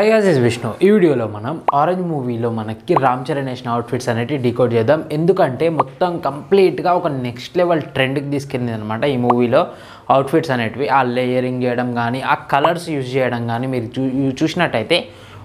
High gauge is Vishnu ఈ వీడియోలో మనం ఆరెంజ్ మూవీలో మనకి రామ్ చరణ్ వేసిన అవుట్ఫిట్స్ అనేవి డీకోడ్ చేద్దాం. ఎందుకంటే మొత్తం కంప్లీట్గా ఒక నెక్స్ట్ లెవెల్ ట్రెండ్కి తీసుకెళ్ళింది అనమాట ఈ మూవీలో అవుట్ఫిట్స్ అనేటివి. ఆ లేయరింగ్ చేయడం కానీ ఆ కలర్స్ యూజ్ చేయడం కానీ మీరు చూ చూసినట్టయితే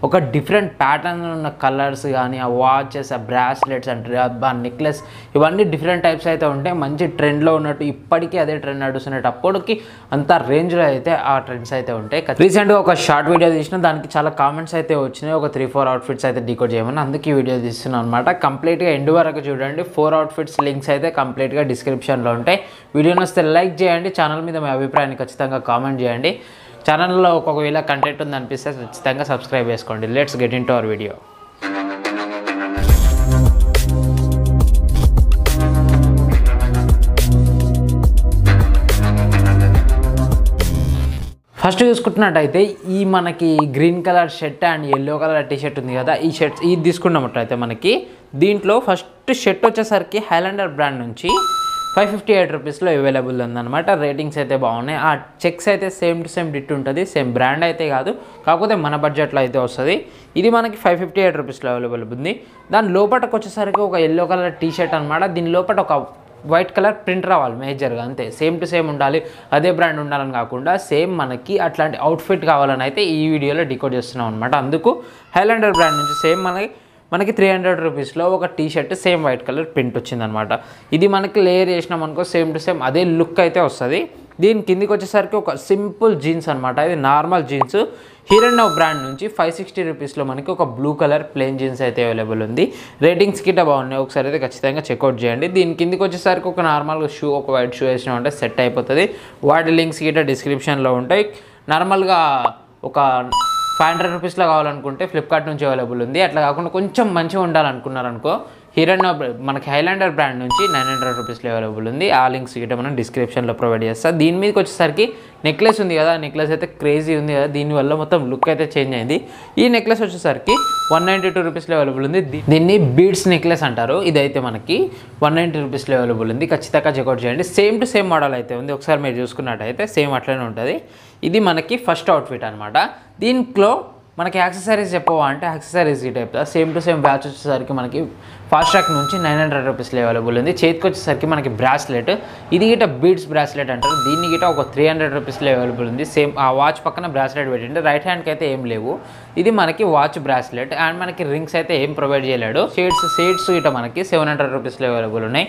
ఒక డిఫరెంట్ ప్యాటర్న్ ఉన్న కలర్స్ కానీ ఆ వాచెస్ ఆ బ్రాస్లెట్స్ అంటారు ఆ నెక్లెస్ ఇవన్నీ డిఫరెంట్ టైప్స్ అయితే ఉంటాయి. మంచి ట్రెండ్లో ఉన్నట్టు ఇప్పటికీ అదే ట్రెండ్ నడుస్తున్నట్టు అప్పటికి అంత రేంజ్లో అయితే ఆ ట్రెండ్స్ అయితే ఉంటాయి. రీసెంట్గా ఒక షార్ట్ వీడియో తీసిన దానికి చాలా కామెంట్స్ అయితే వచ్చినాయి. ఒక త్రీ ఫోర్ అవుట్ఫిట్స్ అయితే డీకోడ్ చేయమని అందుకే వీడియో తీస్తున్నాను అనమాట కంప్లీట్గా ఎండ్ వరకు చూడండి. ఫోర్ అవుట్ఫిట్స్ లింక్స్ అయితే కంప్లీట్గా డిస్క్రిప్షన్లో ఉంటాయి. వీడియోని వస్తే లైక్ చేయండి. ఛానల్ మీద మీ అభిప్రాయాన్ని ఖచ్చితంగా కామెంట్ చేయండి. ఛానల్లో ఒకవేళ కంటెంట్ ఉంది అనిపిస్తే ఖచ్చితంగా సబ్స్క్రైబ్ చేసుకోండి. Let's get into our video first చూసుకుంటున్నట్టయితే ఈ మనకి green colour shirt and yellow colour T shirt ఉంది కదా ఈ షర్ట్స్ ఇది తీసుకున్నట్టయితే మనకి దీంట్లో ఫస్ట్ షర్ట్ వచ్చేసరికి హైలాండర్ బ్రాండ్ నుంచి ఫైవ్ ఫిఫ్టీ ఎయిట్ రూపీస్లో అవైలబుల్ ఉందన్నమాట. రేటింగ్స్ అయితే బాగున్నాయి. ఆ చెక్స్ అయితే సేమ్ టు సేమ్ డిట్ ఉంటుంది. సేమ్ బ్రాండ్ అయితే కాదు. కాకపోతే మన బడ్జెట్లో అయితే వస్తుంది. ఇది మనకి ఫైవ్ ఫిఫ్టీ ఎయిట్ రూపీస్లో అవైలబుల్ ఉంది. దాని లోపటకు వచ్చేసరికి ఒక ఎల్లో కలర్ టీ షర్ట్ అనమాట దీని లోపల ఒక వైట్ కలర్ ప్రింట్ రావాలి మేజర్గా అంతే. సేమ్ టు సేమ్ ఉండాలి. అదే బ్రాండ్ ఉండాలని కాకుండా సేమ్ మనకి అట్లాంటి అవుట్ఫిట్ కావాలని అయితే ఈ వీడియోలో డికోడ్ చేస్తున్నాం అనమాట అందుకు హైలాండర్ బ్రాండ్ నుంచి సేమ్ మనకి మనకి త్రీ హండ్రెడ్ రూపీస్లో ఒక T shirt same white colour print వచ్చిందనమాట. ఇది మనకి లేయర్ చేసినాం అనుకో సేమ్ టు సేమ్ అదే లుక్ అయితే వస్తుంది. దీని కిందికి వచ్చేసరికి ఒక సింపుల్ జీన్స్ అనమాట. ఇది నార్మల్ జీన్స్ హీరన్ బ్రాండ్ నుంచి ఫైవ్ సిక్స్టీ రూపీస్లో మనకి ఒక బ్లూ కలర్ ప్లెయిన్ జీన్స్ అయితే అవైలబుల్ ఉంది. రేటింగ్స్ గిట్ట బాగున్నాయి. ఒకసారి అయితే ఖచ్చితంగా చెక్అవుట్ చేయండి. దీని కిందికి వచ్చేసరికి ఒక నార్మల్ షూ ఒక వైట్ షూ వేసినామంటే సెట్ అయిపోతుంది. వాటి లింక్స్ గిట్ట డిస్క్రిప్షన్లో ఉంటాయి. నార్మల్గా ఒక ఫైవ్ హండ్రెడ్ రూపీస్లో కావాలనుకుంటే ఫ్లిప్కార్ట్ నుంచి అవైలబుల్ ఉంది. అట్లా కాకుండా కొంచెం మంచిగా ఉండాలనుకున్నారనుకో హీరన్ మనకి హైలాండర్ బ్రాండ్ నుంచి నైన్ హండ్రెడ్ రూపీస్లో అవైలబుల్ ఉంది. ఆ లింక్స్ గిట్ట మనం డిస్క్రిప్షన్లో ప్రొవైడ్ చేస్తా. దీని మీదకి వచ్చేసరికి నెక్లెస్ ఉంది కదా నెక్లెస్ అయితే క్రేజీ ఉంది కదా దీనివల్ల మొత్తం లుక్ అయితే చేంజ్ అయింది. ఈ నెక్లెస్ వచ్చేసరికి వన్ నైంటీ టూ రూపీస్లో అవైలబుల్ ఉంది. దీన్ని బీడ్స్ నెక్లెస్ అంటారు. ఇదైతే మనకి వన్ నైంటీ రూపీస్లో అవైలబుల్ ఉంది. ఖచ్చితంగా చెక్అవుట్ చేయండి. సేమ్ టు సేమ్ మోడల్ అయితే ఉంది. ఒకసారి మీరు చూసుకున్నట్టయితే సేమ్ అట్లనే ఉంటుంది. ఇది మనకి ఫస్ట్ అవుట్ఫిట్ అనమాట దీంట్లో మనకి యాక్సెసరీస్ చెప్పవా అంటే యాక్సెసరీస్ ఈ type same to same batch వచ్చేసరికి మనకి ఫాస్ట్ ట్రాక్ నుంచి నైన్ హండ్రెడ్ రూపీస్లో అవైలబుల్ ఉంది. చేతికి వచ్చేసరికి మనకి బ్రాస్లెట్ ఇది గిట బీడ్స్ బ్రాస్లెట్ అంటారు. దీన్ని గిట ఒక త్రీ హండ్రెడ్ రూపీస్లో అవైలబుల్ ఉంది. సేమ్ ఆ వాచ్ పక్కన బ్రాస్లెట్ పెట్టింటే రైట్ హ్యాండ్కి అయితే ఏం లేవు. ఇది మనకి వాచ్ బ్రాస్లెట్ అండ్ మనకి రింగ్స్ అయితే ఏం ప్రొవైడ్ చేయలేడు. షేడ్స్ షేడ్స్ గిట మనకి సెవెన్ హండ్రెడ్ రూపీస్లో అవైలబుల్ ఉన్నాయి.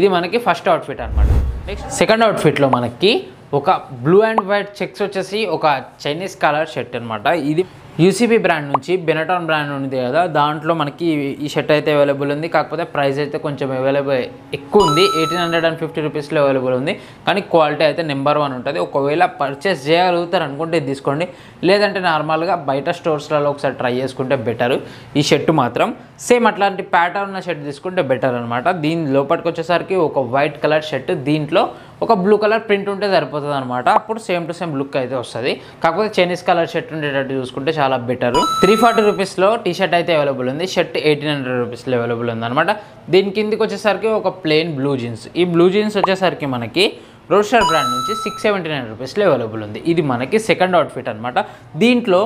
ఇది మనకి ఫస్ట్ అవుట్ఫిట్ అనమాట నెక్స్ట్ సెకండ్ అవుట్ఫిట్లో మనకి ఒక బ్లూ అండ్ వైట్ చెక్స్ వచ్చేసి ఒక చైనీస్ కలర్ షర్ట్ అనమాట ఇది యూసీబీ బ్రాండ్ నుంచి బెనటాన్ బ్రాండ్ ఉంది కదా దాంట్లో మనకి ఈ షర్ట్ అయితే అవైలబుల్ ఉంది. కాకపోతే ప్రైస్ అయితే కొంచెం అవైలబుల్ ఎక్కువ ఉంది. ఎయిటీన్ హండ్రెడ్ అండ్ ఫిఫ్టీ రూపీస్లో అవైలబుల్ ఉంది. కానీ క్వాలిటీ అయితే నెంబర్ వన్ ఉంటుంది. ఒకవేళ పర్చేస్ చేయగలుగుతారు అనుకుంటే తీసుకోండి. లేదంటే నార్మల్గా బయట స్టోర్స్లలో ఒకసారి ట్రై చేసుకుంటే బెటర్. ఈ షర్ట్ మాత్రం సేమ్ అట్లాంటి ప్యాటర్న్ ఉన్న షర్ట్ తీసుకుంటే బెటర్ అనమాట దీని లోపలికి వచ్చేసరికి ఒక వైట్ కలర్ షర్ట్ దీంట్లో ఒక బ్లూ కలర్ ప్రింట్ ఉంటే సరిపోతుంది అనమాట అప్పుడు సేమ్ టు సేమ్ లుక్ అయితే వస్తుంది. కాకపోతే చైనీస్ కలర్ షర్ట్ ఉండేటట్టు చూసుకుంటే చాలా బెటర్ త్రీ ఫార్టీ రూపీస్లో టీ షర్ట్ అయితే అవైలబుల్ ఉంది. షర్ట్ ఎయిటీన్ హండ్రెడ్ రూపీస్లో అవైలబుల్ ఉంది అనమాట దీని కిందికి వచ్చేసరికి ఒక ప్లెయిన్ బ్లూ జీన్స్ ఈ బ్లూ జీన్స్ వచ్చేసరికి మనకి రోస్టర్ బ్రాండ్ నుంచి సిక్స్ సెవెంటీ నైన్ రూపీస్లో అవైలబుల్ ఉంది. ఇది మనకి సెకండ్ అవుట్ఫిట్ అనమాట దీంట్లో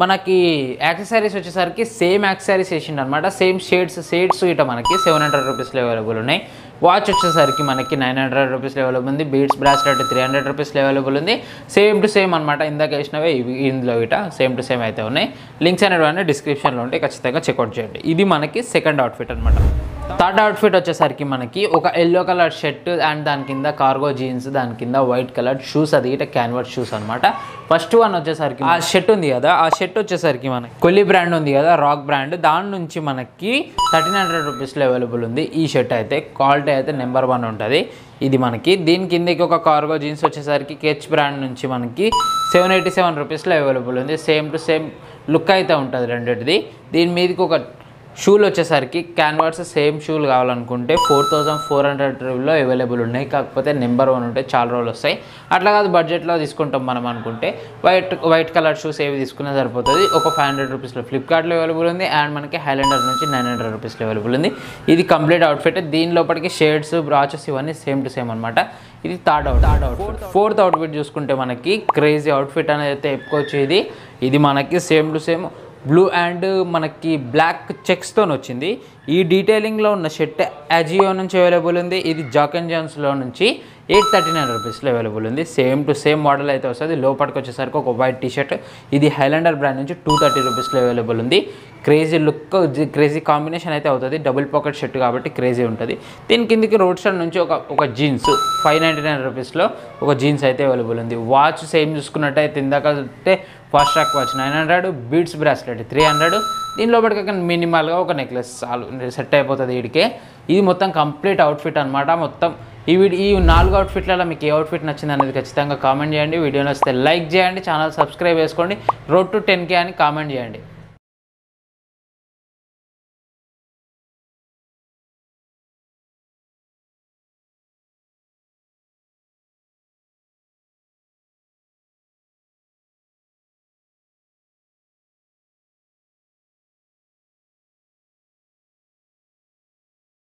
మనకి యాక్సెసరీస్ వచ్చేసరికి సేమ్ యాక్సెసరీస్ వేసిండు అనమాట సేమ్ షేడ్స్ షేడ్స్ ఇట మనకి సెవెన్ హండ్రెడ్ రూపీస్లో అవైలబుల్ ఉన్నాయి. వాచ్ వచ్చేసరికి మనకి నైన్ హండ్రెడ్ రూపీస్లో అవైలబుల్ ఉంది. బీట్స్ బ్రాస్లెట్ త్రీ హండ్రెడ్ రూపీస్లో అవైలబుల్ ఉంది. సేమ్ టు సేమ్ అనమాట ఇందాక వేసినవే ఇవి ఇందులో ఇట సేమ్ టు సేమ్ అయితే ఉన్నాయి. లింక్స్ అనేవి డిస్క్రిప్షన్లో ఉంటాయి. ఖచ్చితంగా చెక్అవుట్ చేయండి. ఇది మనకి సెకండ్ అవుట్ఫిట్ అనమాట థర్డ్ అవుట్ఫిట్ వచ్చేసరికి మనకి ఒక ఎల్లో కలర్ షర్ట్ అండ్ దాని కింద కార్గో జీన్స్ దాని కింద వైట్ కలర్ షూస్ అది ఇట క్యాన్వర్స్ షూస్ అనమాట ఫస్ట్ వన్ వచ్చేసరికి ఆ షర్ట్ ఉంది కదా ఆ షర్ట్ వచ్చేసరికి మనకి కొల్లి బ్రాండ్ ఉంది కదా రాక్ బ్రాండ్. దాని నుంచి మనకి థర్టీన్ హండ్రెడ్ రూపీస్లో అవైలబుల్ ఉంది ఈ షర్ట్ అయితే. క్వాలిటీ అయితే నెంబర్ వన్ ఉంటుంది. ఇది మనకి దీని కిందకి ఒక కార్గో జీన్స్ వచ్చేసరికి కెచ్ బ్రాండ్ నుంచి మనకి సెవెన్ ఎయిటీ సెవెన్ రూపీస్లో అవైలబుల్ ఉంది. సేమ్ టు సేమ్ లుక్ అయితే ఉంటుంది రెండింటిది. దీని మీదకి ఒక షూలు వచ్చేసరికి క్యాన్వాస్ సేమ్ షూలు కావాలనుకుంటే ఫోర్ థౌజండ్ ఫోర్ హండ్రెడ్లో అవైలబుల్ ఉన్నాయి. కాకపోతే నెంబర్ వన్ ఉంటే చాలా రోజులు వస్తాయి. అట్లా కాదు బడ్జెట్లో తీసుకుంటాం మనం అనుకుంటే. వైట్ వైట్ కలర్ షూస్ ఏవి తీసుకున్నా సరిపోతుంది. ఒక ఫైవ్ హండ్రెడ్ రూపీస్లో ఫ్లిప్కార్ట్లో అవైలబుల్ ఉంది. అండ్ మనకి హైలాండర్ నుంచి నైన్ హండ్రెడ్ రూపీస్లో అవైలబుల్ ఉంది. ఇది కంప్లీట్ అవుట్ఫిట్ దీని లోపలికి షేడ్స్ బ్రాచెస్ ఇవన్నీ సేమ్ టు సేమ్ అనమాట ఇది third out third out fourth outfit చూసుకుంటే మనకి క్రేజీ అవుట్ఫిట్ అనేది అయితే చెప్పుకోవచ్చు ఇది ఇది మనకి same to same blue and మనకి బ్లాక్ చెక్స్తో వచ్చింది. ఈ డీటెయిలింగ్లో ఉన్న షర్ట్ అజియో నుంచి అవైలబుల్ ఉంది. ఇది జాక్ అండ్ జాన్స్లో నుంచి ఎయిట్ థర్టీ నైన్ రూపీస్లో అవైలబుల్ ఉంది. సేమ్ టు సేమ్ మోడల్ అయితే వస్తుంది. లోపలికి వచ్చేసరికి ఒక వైట్ టీషర్ట్ ఇది హైలాండర్ బ్రాండ్ నుంచి టూ థర్టీ రూపీస్లో అవైలబుల్ ఉంది. క్రేజీ లుక్ క్రేజీ కాంబినేషన్ అయితే అవుతుంది. డబుల్ పాకెట్ షర్ట్ కాబట్టి క్రేజీ ఉంటుంది. దీని కిందికి రోడ్ సైడ్ నుంచి ఒక ఒక జీన్స్ ఫైవ్ నైంటీ నైన్ రూపీస్లో ఒక జీన్స్ అయితే అవైలబుల్ ఉంది. వాచ్ సేమ్ చూసుకున్నట్టయితే ఇందాక అంటే Fastrack watch nine hundred beats bracelet three hundred దీని లోపలికి మినిమల్గా ఒక నెక్లెస్ చాలు సెట్ అయిపోతుంది వీడికే. ఇది మొత్తం కంప్లీట్ అవుట్ఫిట్ అనమాట మొత్తం ఈ ఈ నాలుగు అవుట్ఫిట్లలో మీకు ఏ అవుట్ఫిట్ నచ్చింది అనేది ఖచ్చితంగా కామెంట్ చేయండి. వీడియో నచ్చితే లైక్ చేయండి. ఛానల్ సబ్స్క్రైబ్ చేసుకోండి. రోడ్ టు టెన్ కే అని కామెంట్ చేయండి.